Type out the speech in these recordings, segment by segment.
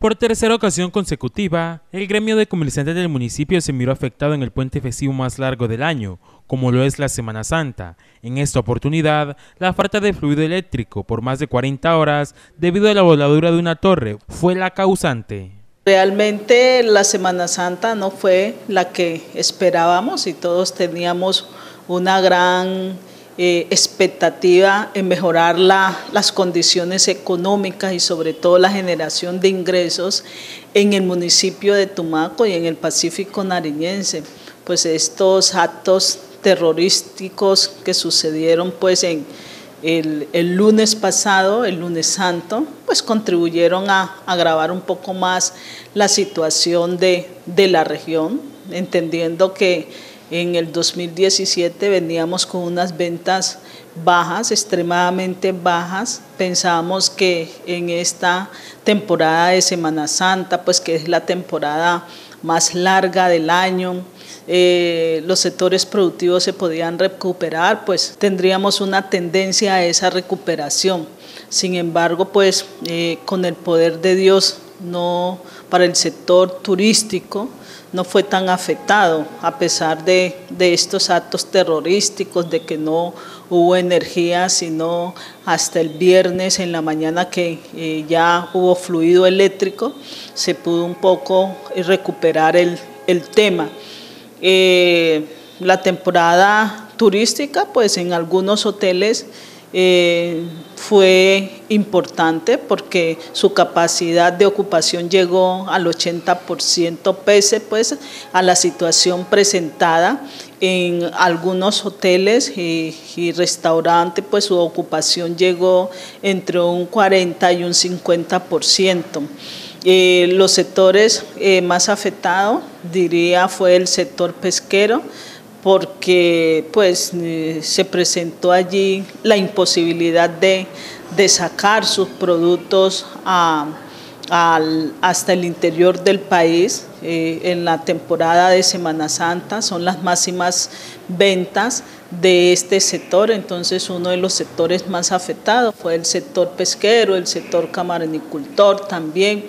Por tercera ocasión consecutiva, el gremio de comerciantes del municipio se miró afectado en el puente festivo más largo del año, como lo es la Semana Santa. En esta oportunidad, la falta de fluido eléctrico por más de 40 horas debido a la voladura de una torre fue la causante. Realmente la Semana Santa no fue la que esperábamos y todos teníamos una gran eh, expectativa en mejorar las condiciones económicas y sobre todo la generación de ingresos en el municipio de Tumaco y en el Pacífico nariñense. Pues estos actos terrorísticos que sucedieron pues en el, lunes pasado, el lunes santo, pues contribuyeron a agravar un poco más la situación de, de la región, entendiendo que en el 2017 veníamos con unas ventas bajas, extremadamente bajas. Pensábamos que en esta temporada de Semana Santa, pues que es la temporada más larga del año, eh, los sectores productivos se podían recuperar, pues tendríamos una tendencia a esa recuperación. Sin embargo, pues eh, con el poder de Dios, no para el sector turístico, no fue tan afectado, a pesar de, estos actos terrorísticos, de que no hubo energía, sino hasta el viernes en la mañana que eh, ya hubo fluido eléctrico, se pudo un poco recuperar el, tema. Eh, la temporada turística, pues en algunos hoteles eh, fue importante porque su capacidad de ocupación llegó al 80% pese pues a la situación presentada en algunos hoteles y, restaurantes pues su ocupación llegó entre un 40 y un 50%. Eh, los sectores eh, más afectados, diría, fue el sector pesquero, porque pues eh, se presentó allí la imposibilidad de, sacar sus productos hasta el interior del país eh, en la temporada de Semana Santa, son las máximas ventas de este sector, entonces uno de los sectores más afectados fue el sector pesquero, el sector camaranicultor también,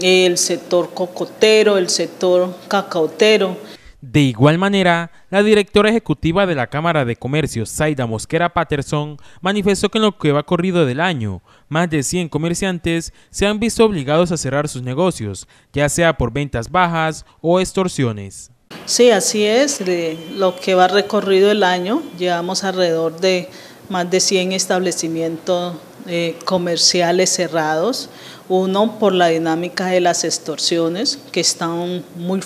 el sector cocotero, el sector cacautero. De igual manera, la directora ejecutiva de la Cámara de Comercio, Zaida Mosquera Patterson, manifestó que en lo que va corrido del año, más de 100 comerciantes se han visto obligados a cerrar sus negocios, ya sea por ventas bajas o extorsiones. Sí, así es. De lo que va recorrido el año, llevamos alrededor de más de 100 establecimientos eh, comerciales cerrados. Uno por la dinámica de las extorsiones, que están muy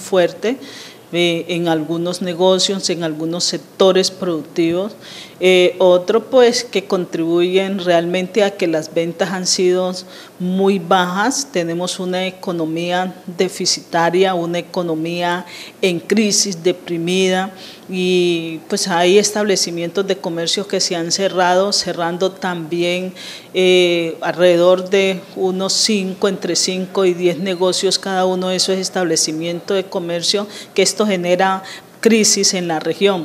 en algunos negocios, en algunos sectores productivos. Eh, otro, pues, que contribuyen realmente a que las ventas han sido muy bajas. Tenemos una economía deficitaria, una economía en crisis, deprimida, y pues hay establecimientos de comercio que se han cerrado, cerrando también eh, alrededor de unos 5, entre 5 y 10 negocios cada uno de esos establecimientos de comercio, que esto genera crisis en la región.